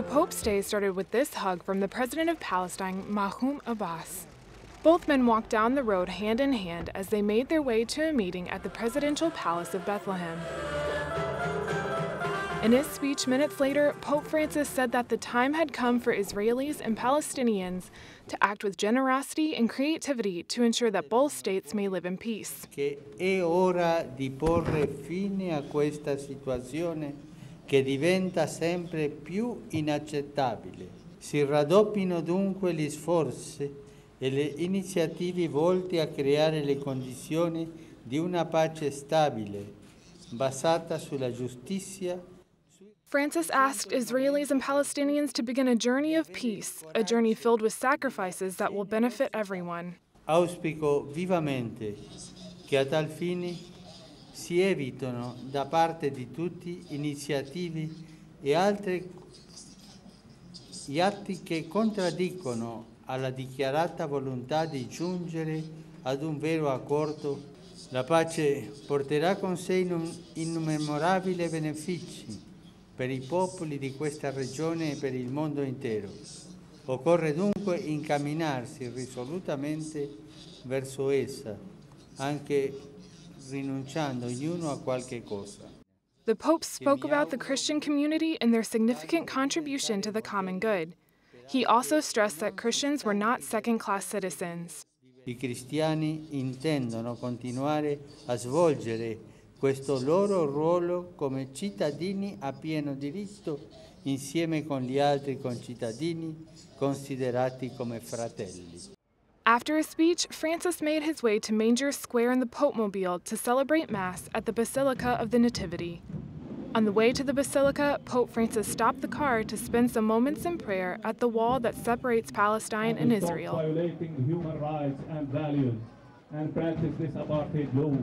The Pope's day started with this hug from the president of Palestine, Mahmoud Abbas. Both men walked down the road hand in hand as they made their way to a meeting at the presidential palace of Bethlehem. In his speech minutes later, Pope Francis said that the time had come for Israelis and Palestinians to act with generosity and creativity to ensure that both states may live in peace. Che diventa sempre più inaccettabile. Si raddoppino dunque gli sforzi e le iniziative volte a creare le condizioni di una pace stabile, basata sulla giustizia Francis asked Israelis and Palestinians to begin a journey of peace, a journey filled with sacrifices that will benefit everyone. Auspico vivamente che a tal fine si evitino da parte di tutti iniziative e altri atti che contraddicono alla dichiarata volontà di giungere ad un vero accordo. La pace porterà con sé innumerabili benefici per i popoli di questa regione e per il mondo intero. Occorre dunque incamminarsi risolutamente verso essa, anche rinunciando ognuno a qualche cosa. The Pope spoke about the Christian community and their significant contribution to the common good. He also stressed that Christians were not second class citizens. I cristiani intendono continuare a svolgere questo loro ruolo come cittadini a pieno diritto insieme con gli altri concittadini considerati come fratelli. After his speech, Francis made his way to Manger Square in the Popemobile to celebrate Mass at the Basilica of the Nativity. On the way to the Basilica, Pope Francis stopped the car to spend some moments in prayer at the wall that separates Palestine and Israel. violating human rights and values and practice this apartheid law.